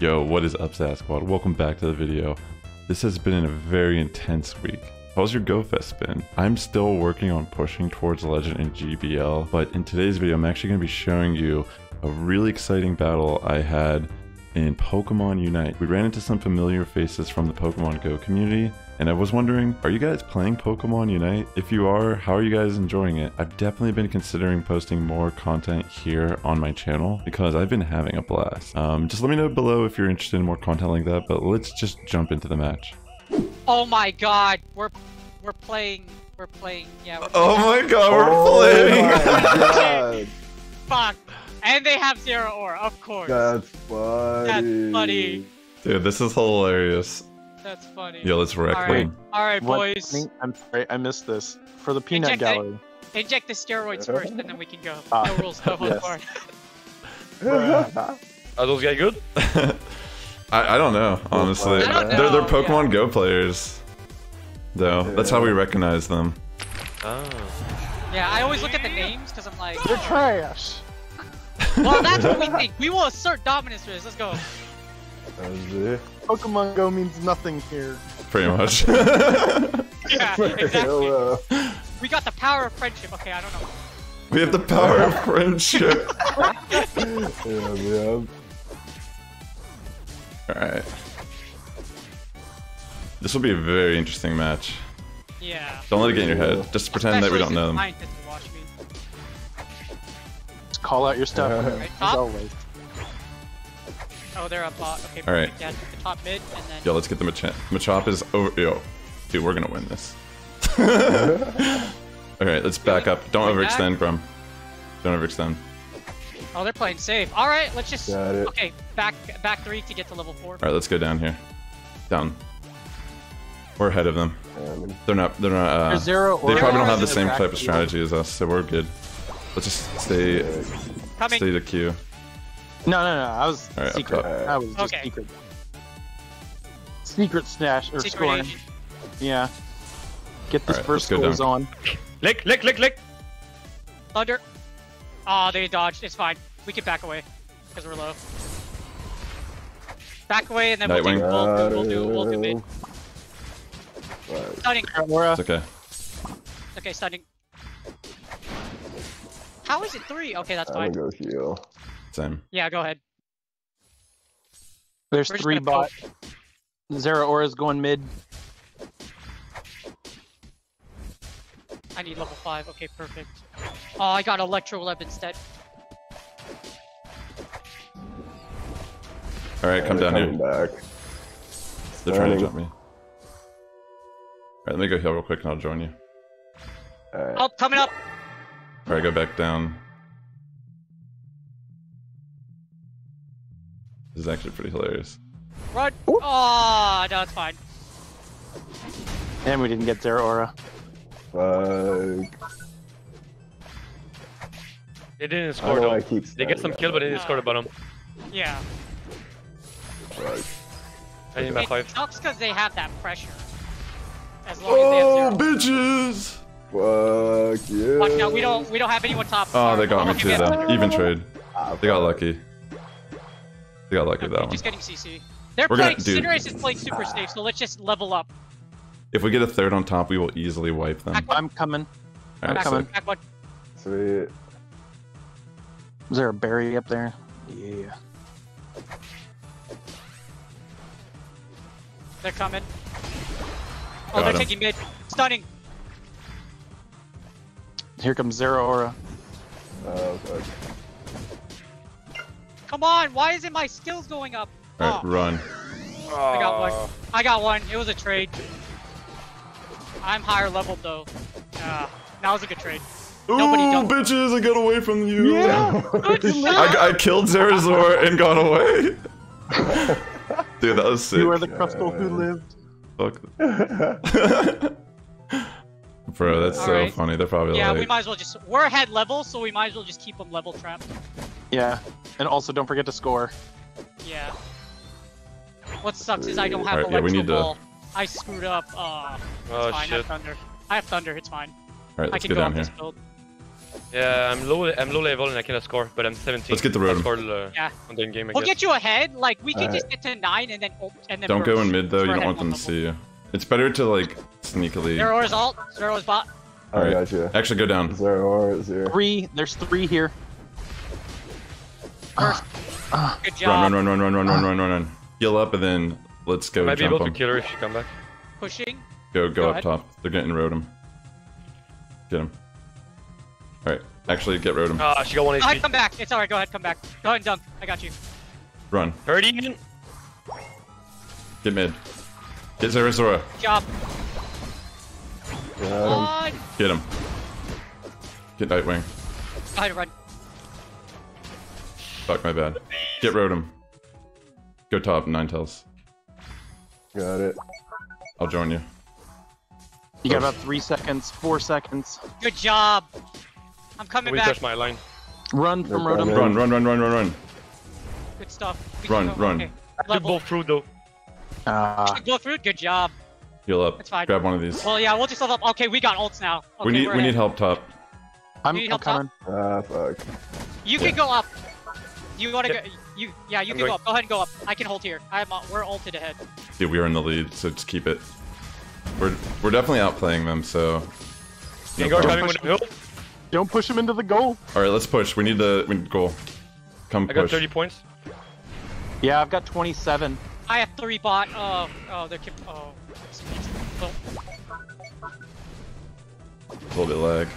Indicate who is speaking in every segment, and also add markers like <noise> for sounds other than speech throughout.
Speaker 1: Yo, what is up, Sass Squad? Welcome back to the video. This has been a very intense week. How's your GoFest been? I'm still working on pushing towards Legend in GBL, but in today's video, I'm actually going to be showing you a really exciting battle I had in Pokemon Unite. We ran into some familiar faces from the Pokemon Go community, and I was wondering, are you guys playing Pokemon Unite? If you are, how are you guys enjoying it? I've definitely been considering posting more content here on my channel because I've been having a blast. Um, just let me know below if you're interested in more content like that, but let's just jump into the match.
Speaker 2: Oh my god, we're we're playing we're playing yeah. We're
Speaker 1: Oh
Speaker 2: playing.
Speaker 1: my god, we're
Speaker 3: Oh
Speaker 1: playing!
Speaker 3: my <laughs> god,
Speaker 2: Fuck. And they have Zeraora, of course.
Speaker 3: that's funny.
Speaker 2: That's funny.
Speaker 1: Dude, this is hilarious.
Speaker 2: That's funny.
Speaker 1: Yo, let's wreck
Speaker 2: All right.
Speaker 1: them.
Speaker 2: All right, boys.
Speaker 4: thing- I'm sorry, I missed this. For the peanut
Speaker 2: Inject it.
Speaker 4: gallery.
Speaker 2: Inject the steroids first, and then we can go.
Speaker 4: Ah,
Speaker 2: no rules, no holds <laughs>
Speaker 4: yes.
Speaker 2: barred. <laughs>
Speaker 5: Are those guys good? <laughs>
Speaker 1: I, I don't know, honestly.
Speaker 2: I don't
Speaker 1: They're, they're
Speaker 2: know,
Speaker 1: Pokemon Go players. Though, that's how we recognize them.
Speaker 5: Oh.
Speaker 2: Yeah, I always look at the names because I'm like,
Speaker 4: They're trash.
Speaker 2: Well, that's what we think. We will assert dominance for this. Let's go.
Speaker 4: Pokemon Go means nothing here.
Speaker 1: Pretty much. <laughs>
Speaker 2: Yeah, exactly.
Speaker 3: Hello.
Speaker 2: We got the power of friendship. Okay, I don't know.
Speaker 1: we have the power of friendship.
Speaker 3: Yeah, man.
Speaker 1: Alright. This will be a very interesting match.
Speaker 2: Yeah.
Speaker 1: Don't let it get in your head. Just pretend that we don't
Speaker 2: Especially
Speaker 1: know
Speaker 2: since
Speaker 1: them.
Speaker 4: Just call out your stuff. <laughs>
Speaker 2: Right,
Speaker 4: as always.
Speaker 2: Oh, they're up bot. Okay,
Speaker 1: All right.
Speaker 2: perfect. Yeah, the top mid, and then.
Speaker 1: Yo, let's get the Machop. Machop is over. Yo, dude, we're gonna win this. <laughs> Alright, let's back up. Don't
Speaker 2: Going back?
Speaker 1: overextend, Grum. Don't overextend.
Speaker 2: Oh, they're playing safe. All right, let's just.
Speaker 3: Got it.
Speaker 2: Okay, back back three to get to level four.
Speaker 1: Alright, let's go down here. Down. We're ahead of them. They're not. They're not. Uh,
Speaker 4: There's zero
Speaker 1: They probably don't have the same type of
Speaker 4: field.
Speaker 1: strategy as us, so we're good. Let's just stay
Speaker 2: Coming.
Speaker 1: stay the queue.
Speaker 4: No, no, no. I was
Speaker 1: Alright, up
Speaker 4: secret.
Speaker 1: Uh, top.
Speaker 4: I was just
Speaker 2: Okay.
Speaker 4: secret. Secret stash or
Speaker 2: Secret
Speaker 4: scoring.
Speaker 2: agent.
Speaker 4: Yeah. Get this
Speaker 1: Alright,
Speaker 4: first
Speaker 1: let's
Speaker 4: scores on.
Speaker 5: Lick, lick, lick, lick.
Speaker 2: Thunder. Oh, they dodged. It's fine. We can back away because we're low. Back away, and then we'll, take,
Speaker 1: Nightwing.
Speaker 2: we'll, we'll do we'll do mid.
Speaker 3: Right.
Speaker 2: Stunning.
Speaker 1: It's okay.
Speaker 2: Okay, stunning. How is it three? Okay, that's
Speaker 3: I'm
Speaker 2: fine.
Speaker 3: gonna go heal.
Speaker 1: Same.
Speaker 2: Yeah, go ahead.
Speaker 4: There's
Speaker 2: We're
Speaker 4: three
Speaker 2: gonna
Speaker 4: bot. Zeraora's going mid.
Speaker 2: I need level five. Okay, perfect. Oh, I got Electro Web instead.
Speaker 1: Alright, come
Speaker 3: They're
Speaker 1: down
Speaker 3: coming
Speaker 1: here.
Speaker 3: back.
Speaker 1: They're trying to jump me. Alright, let me go heal real quick and I'll join you.
Speaker 3: Alright.
Speaker 2: Oh, coming up.
Speaker 1: Alright, go back down. This is actually pretty hilarious.
Speaker 2: Run. Oh, no, it's fine.
Speaker 4: And we didn't get Zeraora.
Speaker 3: Fuck.
Speaker 5: They didn't score
Speaker 3: don't know why I
Speaker 5: though.
Speaker 3: keep
Speaker 5: They get some kill, but they didn't score the bottom.
Speaker 2: Yeah.
Speaker 3: Fuck.
Speaker 5: I need my
Speaker 2: It
Speaker 5: five.
Speaker 2: sucks because they have that pressure. As long as they have
Speaker 1: Oh,
Speaker 2: zero. No, we don't. We don't have anyone top.
Speaker 1: Oh, they got me too,
Speaker 2: we have
Speaker 1: though. Even trade.
Speaker 3: Ah,
Speaker 1: They got lucky. They got lucky with
Speaker 2: Okay,
Speaker 1: that one.
Speaker 2: just getting CC. They're
Speaker 1: We're gonna-
Speaker 2: playing. Cinderace is playing super safe, so let's just level up.
Speaker 1: If we get a third on top, we will easily wipe them.
Speaker 4: I'm coming.
Speaker 1: Alright,
Speaker 2: Back
Speaker 1: sick.
Speaker 2: one. Back one.
Speaker 3: Sweet.
Speaker 4: Is there a berry up there? Yeah.
Speaker 2: They're coming. Oh,
Speaker 1: Got
Speaker 2: they're
Speaker 1: him.
Speaker 2: taking mid. Stunning.
Speaker 4: Here comes Zeraora.
Speaker 3: Oh, fuck.
Speaker 2: Come on. Why isn't my skills going up?
Speaker 1: Alright,
Speaker 2: Oh,
Speaker 1: run.
Speaker 2: I got one. I got one. It was a trade. I'm higher leveled though. Ah, that was a good trade. Nobody
Speaker 1: Ooh,
Speaker 2: dunked.
Speaker 1: bitches, I got away from you. <laughs>
Speaker 2: Good shot.
Speaker 1: I, I killed Zeraora and got away. <laughs> Dude, that was sick.
Speaker 4: You are the Crustle who lived.
Speaker 1: Fuck. <laughs> Bro, that's so
Speaker 2: Alright.
Speaker 1: funny. They're probably
Speaker 2: Yeah,
Speaker 1: like,
Speaker 2: we might as well just. We're ahead level, so we might as well just keep them level trapped.
Speaker 4: Yeah. And also don't forget to score.
Speaker 2: Yeah. What sucks is I don't have
Speaker 1: Alright, yeah, we need to-
Speaker 2: I screwed up. Uh, it's
Speaker 5: Oh
Speaker 2: fine. I have
Speaker 5: shit.
Speaker 2: thunder. I have thunder. It's fine.
Speaker 1: Alright,
Speaker 2: I
Speaker 1: let's
Speaker 2: can
Speaker 1: go
Speaker 2: go
Speaker 1: down here.
Speaker 2: this build.
Speaker 5: Yeah, I'm low. I'm low level and I cannot score, but I'm 17.
Speaker 1: Let's get the
Speaker 5: I'll
Speaker 1: road.
Speaker 5: score uh,
Speaker 2: Yeah.
Speaker 5: on the game. I
Speaker 2: We'll
Speaker 5: guess.
Speaker 2: get you ahead. Like we can
Speaker 3: Alright.
Speaker 2: just get to nine and then ult- and then.
Speaker 1: Don't go in mid though. You don't want them to see you. It's better to like sneakily.
Speaker 2: Zero is alt. Zero is bot.
Speaker 3: I
Speaker 1: Alright.
Speaker 3: got you.
Speaker 1: Actually, go down.
Speaker 3: Zero or zero.
Speaker 4: Three. There's three here.
Speaker 2: First. Good job.
Speaker 1: Run, run, run, run, run, run, run, run, run. Heal up and then let's go
Speaker 5: I might be
Speaker 1: jump
Speaker 5: able to
Speaker 1: them.
Speaker 5: kill her if she come back.
Speaker 2: Pushing.
Speaker 1: Go, go,
Speaker 2: Go
Speaker 1: up
Speaker 2: ahead.
Speaker 1: top. They're getting Rotom. Get him. All right, actually get Rotom.
Speaker 5: Ah, she got one
Speaker 2: Go ahead,
Speaker 5: HP.
Speaker 2: come back. It's alright. Go ahead, come back. Go ahead and dunk. I got you.
Speaker 1: Run.
Speaker 5: 30 again.
Speaker 1: Get mid. Get Zeraora.
Speaker 2: Good job.
Speaker 3: Got
Speaker 2: On.
Speaker 1: Get him. Get Nightwing.
Speaker 2: Go ahead and run.
Speaker 1: Fuck my bad. Get Rotom. Go top. Ninetales.
Speaker 3: him. Got it.
Speaker 1: I'll join you.
Speaker 4: You got about three seconds, four seconds.
Speaker 2: Good job. I'm coming
Speaker 5: We
Speaker 2: back.
Speaker 5: touched my line.
Speaker 4: Run from
Speaker 3: They're
Speaker 4: Rotom.
Speaker 1: Run, run, run, run, run, run.
Speaker 2: Good stuff. We
Speaker 1: Run, run.
Speaker 2: okay.
Speaker 5: I took
Speaker 2: Level.
Speaker 5: both through though.
Speaker 4: Ah,
Speaker 2: Go through. Good job.
Speaker 1: Heal up.
Speaker 2: That's fine.
Speaker 1: Grab one of these.
Speaker 2: Well, yeah, we'll just level up. Okay, we got ults now. Okay,
Speaker 1: we need
Speaker 2: we're
Speaker 1: need help top.
Speaker 4: I'm,
Speaker 2: You need
Speaker 4: I'm
Speaker 2: help top?
Speaker 4: coming.
Speaker 3: Ah, fuck.
Speaker 2: You can go up. You wanna
Speaker 5: Yeah.
Speaker 2: go? You yeah, you
Speaker 5: I'm
Speaker 2: can go up. Go ahead and go up. I can hold here. I'm uh, we're ulted ahead.
Speaker 1: Dude, we are in the lead, so just keep it. We're we're definitely outplaying them, so. No
Speaker 5: Gengar
Speaker 1: problem.
Speaker 5: coming with the hill.
Speaker 4: Don't push him into the goal.
Speaker 1: All right, let's push. We need the we need goal. Come
Speaker 5: I got 30 points.
Speaker 4: Yeah, I've got 27.
Speaker 2: I have three bot. Oh oh they're keep. Oh.
Speaker 1: A little bit lag.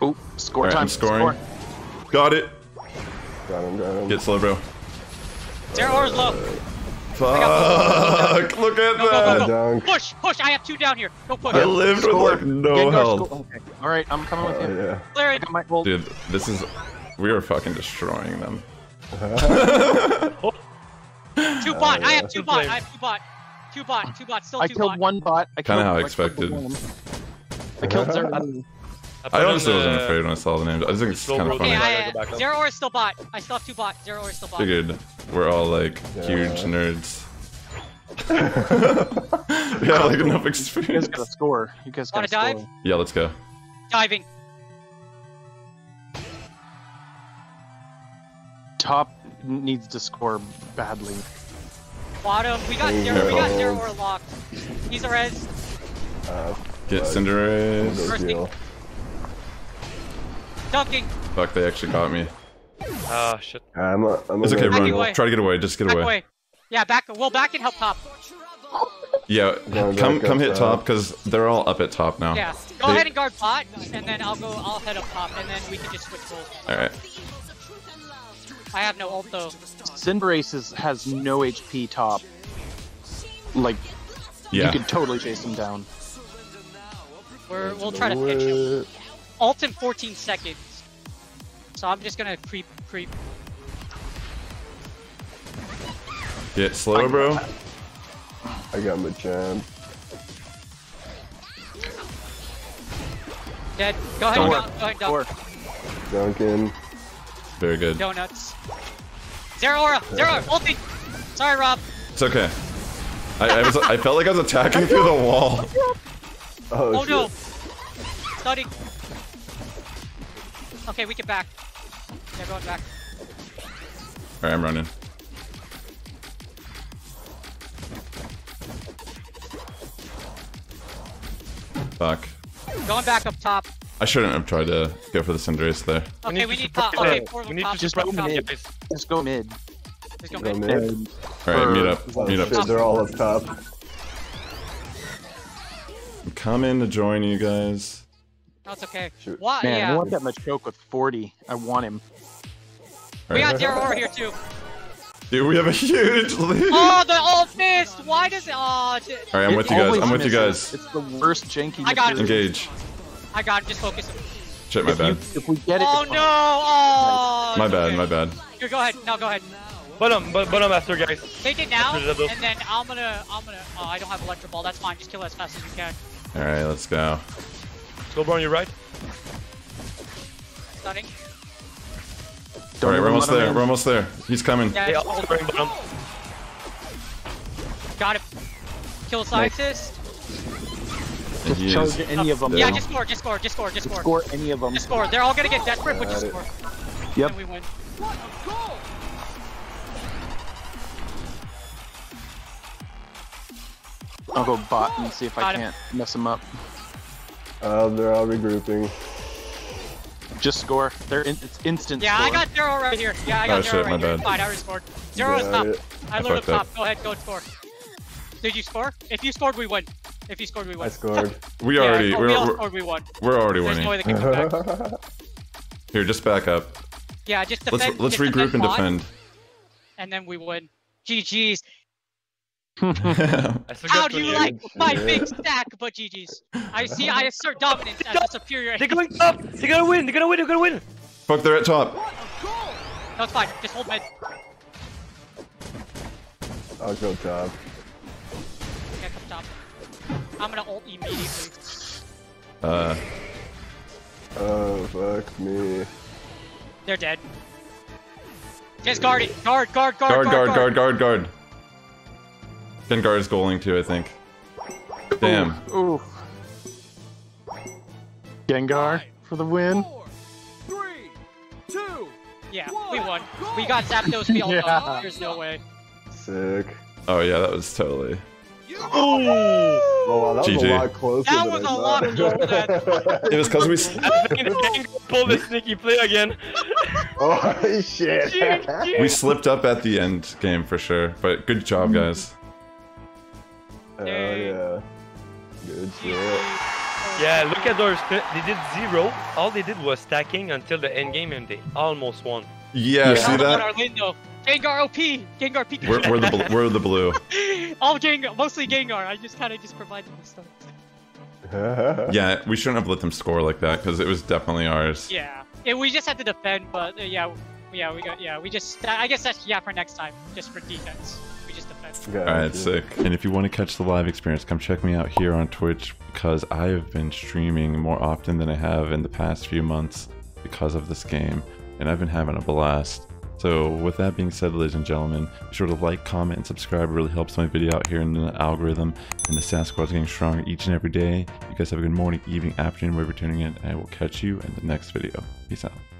Speaker 4: Oh, score
Speaker 1: Alright,
Speaker 4: time.
Speaker 1: I'm scoring.
Speaker 4: Score.
Speaker 1: Got it.
Speaker 3: Got him, got him.
Speaker 1: Get slow, bro.
Speaker 2: Zeraora's low.
Speaker 1: Fuck! Look at
Speaker 2: Go, go, go,
Speaker 1: that.
Speaker 2: go. Push push. I have two down here. Go push.
Speaker 1: I lived with
Speaker 4: Score.
Speaker 1: like no
Speaker 4: Gengar
Speaker 1: health.
Speaker 4: Okay. All right, I'm coming with
Speaker 3: Oh,
Speaker 4: you.
Speaker 3: yeah.
Speaker 2: Clear
Speaker 4: I
Speaker 2: it.
Speaker 4: hold.
Speaker 1: Dude, this is. We are fucking destroying them. <laughs> <laughs>
Speaker 2: Two bot. I have two <laughs> bot. I have two bot. Two bot. Two bot. Still two
Speaker 4: I
Speaker 2: two
Speaker 4: killed
Speaker 2: bot.
Speaker 4: one bot. I
Speaker 1: Kinda how I
Speaker 4: I killed the
Speaker 1: expected.
Speaker 4: I killed Zero.
Speaker 1: I
Speaker 5: put
Speaker 1: honestly
Speaker 5: on,
Speaker 1: wasn't
Speaker 5: uh,
Speaker 1: afraid when I saw the names. I just think it's kind of funny.
Speaker 2: Okay, I,
Speaker 5: I go back up.
Speaker 2: zero ore is still bot. I still have two bot. Zeraora is still bot.
Speaker 1: Figured we're all like
Speaker 3: Yeah.
Speaker 1: huge nerds. <laughs> yeah, like enough experience.
Speaker 4: You guys
Speaker 1: experience.
Speaker 4: gotta score. You guys
Speaker 2: Wanna
Speaker 4: gotta
Speaker 2: dive?
Speaker 4: score.
Speaker 1: Yeah, let's go.
Speaker 2: Diving.
Speaker 4: Top needs to score badly.
Speaker 2: Bottom. We got
Speaker 3: Oh,
Speaker 2: zero. We got Zeraora locked. He's a res.
Speaker 3: Uh,
Speaker 1: Get
Speaker 3: Fuck.
Speaker 1: Cinderace.
Speaker 3: no
Speaker 2: First
Speaker 3: deal.
Speaker 2: Dunking.
Speaker 1: Fuck, they actually caught me.
Speaker 5: Ah, shit.
Speaker 3: I'm a, I'm
Speaker 1: It's okay,
Speaker 3: go
Speaker 2: Back
Speaker 1: run.
Speaker 2: away.
Speaker 1: Try to get away. Just get
Speaker 2: Back
Speaker 1: away.
Speaker 2: away. Yeah, back. We'll back and help top.
Speaker 1: Yeah,
Speaker 3: Going
Speaker 1: come come hit
Speaker 3: top.
Speaker 1: top because they're all up at top now.
Speaker 2: Yeah. Go
Speaker 1: They-
Speaker 2: ahead and guard bot, and then I'll go. I'll head up top, and then we can just switch roles.
Speaker 1: All right.
Speaker 2: I have no ult though.
Speaker 4: Cinderace is, has no HP top. Like,
Speaker 1: Yeah.
Speaker 4: you could totally chase him down.
Speaker 2: We're, we'll try to
Speaker 3: Do
Speaker 2: pitch him.
Speaker 3: it.
Speaker 2: Ult in 14 seconds. So I'm just gonna creep, creep.
Speaker 1: Get Slowbro.
Speaker 3: I got my champ.
Speaker 2: Dead. Go ahead,
Speaker 1: Don't
Speaker 2: go, go ahead, dunk.
Speaker 4: Score.
Speaker 3: Duncan.
Speaker 1: Very good.
Speaker 2: Donuts. Zeraora. Zero aura. Ulti. Sorry, Rob.
Speaker 1: It's okay. I, I was I felt like I was attacking through the wall.
Speaker 3: Oh,
Speaker 2: Oh no. Stunning. Okay, we can back. Yeah, going back.
Speaker 1: All right, I'm running. Fuck.
Speaker 2: Going back up top.
Speaker 1: I shouldn't have tried to go for the Cinderace there.
Speaker 2: Okay, we
Speaker 5: to
Speaker 2: need top. Okay, four of
Speaker 5: We
Speaker 2: them
Speaker 5: need to
Speaker 4: Just go
Speaker 2: top.
Speaker 4: mid.
Speaker 5: guys.
Speaker 4: Just go mid.
Speaker 2: Let's go
Speaker 3: Go
Speaker 2: mid.
Speaker 3: mid.
Speaker 1: All right, meet up. Meet up.
Speaker 3: they're all up top.
Speaker 1: I'm coming to join you guys.
Speaker 2: No, it's okay.
Speaker 3: Shoot.
Speaker 2: Why?
Speaker 4: man, I
Speaker 2: yeah.
Speaker 4: want that Machoke with 40. I want him.
Speaker 1: All
Speaker 2: We got Zeraora here too.
Speaker 1: Dude, we have a huge <laughs> lead.
Speaker 2: Oh, the old missed. Why does it? Oh, j-
Speaker 1: All right, I'm with you guys. I'm with you guys.
Speaker 4: It's the worst janky.
Speaker 2: I got it.
Speaker 4: material.
Speaker 1: Engage.
Speaker 2: I got him. Just focus.
Speaker 1: Shit, my
Speaker 4: If, you,
Speaker 1: bad.
Speaker 4: if we get it,
Speaker 2: Oh no! Oh.
Speaker 1: My bad.
Speaker 2: okay.
Speaker 1: My bad.
Speaker 2: Here, go ahead. No, go ahead.
Speaker 5: Bottom, um, bo- bottom um, after, guys.
Speaker 2: Take it now,
Speaker 5: After the double.
Speaker 2: and then I'm gonna, I'm gonna. Oh, I don't have electro ball. That's fine. Just kill it as fast as you can.
Speaker 1: All right, let's go.
Speaker 5: Slowbro on your right.
Speaker 2: Stunning.
Speaker 1: Don't All right, we're almost there.
Speaker 4: in.
Speaker 1: We're almost there. He's coming.
Speaker 2: Yeah,
Speaker 5: Hey,
Speaker 2: it's
Speaker 5: also
Speaker 2: ult.
Speaker 5: going bottom.
Speaker 2: got it. Kill scientist.
Speaker 1: And
Speaker 4: Just
Speaker 1: he
Speaker 4: charge
Speaker 1: is-
Speaker 4: any of them.
Speaker 2: Yeah,
Speaker 1: Yeah.
Speaker 2: just score, just score, just score, just score.
Speaker 4: score any of them.
Speaker 2: Just score. They're all gonna get desperate, but just
Speaker 3: Got it.
Speaker 2: score.
Speaker 4: Yep.
Speaker 2: And we win. What a goal!
Speaker 4: I'll go bot and see if I
Speaker 2: Got him.
Speaker 4: can't mess them up.
Speaker 3: Uh, they're all regrouping.
Speaker 4: Just score. They're in, it's instant
Speaker 2: Yeah, I got zero right here. Yeah, I got
Speaker 1: Oh,
Speaker 2: zero
Speaker 1: shit,
Speaker 2: right
Speaker 1: my
Speaker 2: here.
Speaker 1: bad.
Speaker 2: Fine, I already scored. Zero is top.
Speaker 3: it.
Speaker 2: I
Speaker 1: I
Speaker 2: loaded
Speaker 1: up.
Speaker 2: top. Go ahead, go score. Did you score? If you scored, we win. If you scored, we won.
Speaker 3: I scored. <laughs>
Speaker 1: We
Speaker 2: Yeah,
Speaker 1: already,
Speaker 2: if
Speaker 1: we're,
Speaker 2: we all
Speaker 1: we're,
Speaker 2: scored, we won.
Speaker 1: we're already
Speaker 2: There's no way they can come back. <laughs>
Speaker 1: Here, just back up.
Speaker 2: Yeah, just
Speaker 1: Let's
Speaker 2: defend.
Speaker 1: let's
Speaker 2: just
Speaker 1: regroup and
Speaker 2: bot,
Speaker 1: defend.
Speaker 2: And then we win. GG's. <laughs> How do you
Speaker 5: 28.
Speaker 2: like my
Speaker 3: shit.
Speaker 2: big stack? But GG's. I see. I assert dominance as a superior.
Speaker 5: They're going up! They're gonna win! They're gonna win! They're gonna win!
Speaker 1: Fuck, they're at top.
Speaker 2: No, it's fine. Just hold mid.
Speaker 3: I'll go top.
Speaker 2: Yeah, come top. I'm gonna ult immediately.
Speaker 1: Uh,
Speaker 3: Oh, fuck me.
Speaker 2: They're dead. Just guard it. Guard, guard, guard,
Speaker 1: guard, guard, guard, guard, guard. Gengar is goaling too, I think. Damn.
Speaker 4: Ooh. Gengar for the win.
Speaker 2: Yeah, we won. We got Zapdos. <laughs> We all
Speaker 4: Yeah.
Speaker 2: There's no way.
Speaker 3: Sick.
Speaker 1: Oh yeah, that was totally.
Speaker 3: Oh, wow, that was
Speaker 1: GG.
Speaker 3: a lot closer
Speaker 2: That
Speaker 3: than
Speaker 2: was
Speaker 3: I
Speaker 2: a lot <laughs>
Speaker 3: thought.
Speaker 2: closer
Speaker 1: It was because we. s- <laughs>
Speaker 5: Pull the sneaky play again. <laughs>
Speaker 3: oh, shit.
Speaker 1: We slipped up at the end game for sure, but good job, guys.
Speaker 3: Oh, yeah. Good shit.
Speaker 5: Yeah, look at those. They did zero. All they did was stacking until the end game, and they almost won.
Speaker 1: Yeah,
Speaker 4: Yeah.
Speaker 1: see that?
Speaker 2: Arlindo. Gengar OP. Gengar Pikachu.
Speaker 1: We're, we're the bl- we're the blue. <laughs>
Speaker 2: all Gengar, mostly Gengar. I just kind of just provide them with stuff. <laughs>
Speaker 1: Yeah, we shouldn't have let them score like that because it was definitely ours.
Speaker 2: Yeah. yeah, we just had to defend, but uh, yeah, yeah, we got yeah, we just. I guess that's yeah for next time, just for defense. We just defend.
Speaker 1: Alright, sick. And if you want to catch the live experience, come check me out here on Twitch because I have been streaming more often than I have in the past few months because of this game, and I've been having a blast. So, with that being said, ladies and gentlemen, be sure to like, comment, and subscribe. It really helps my video out here in the algorithm. And the Sass Squad is getting stronger each and every day. You guys have a good morning, evening, afternoon, wherever you're tuning in, and I will catch you in the next video. Peace out.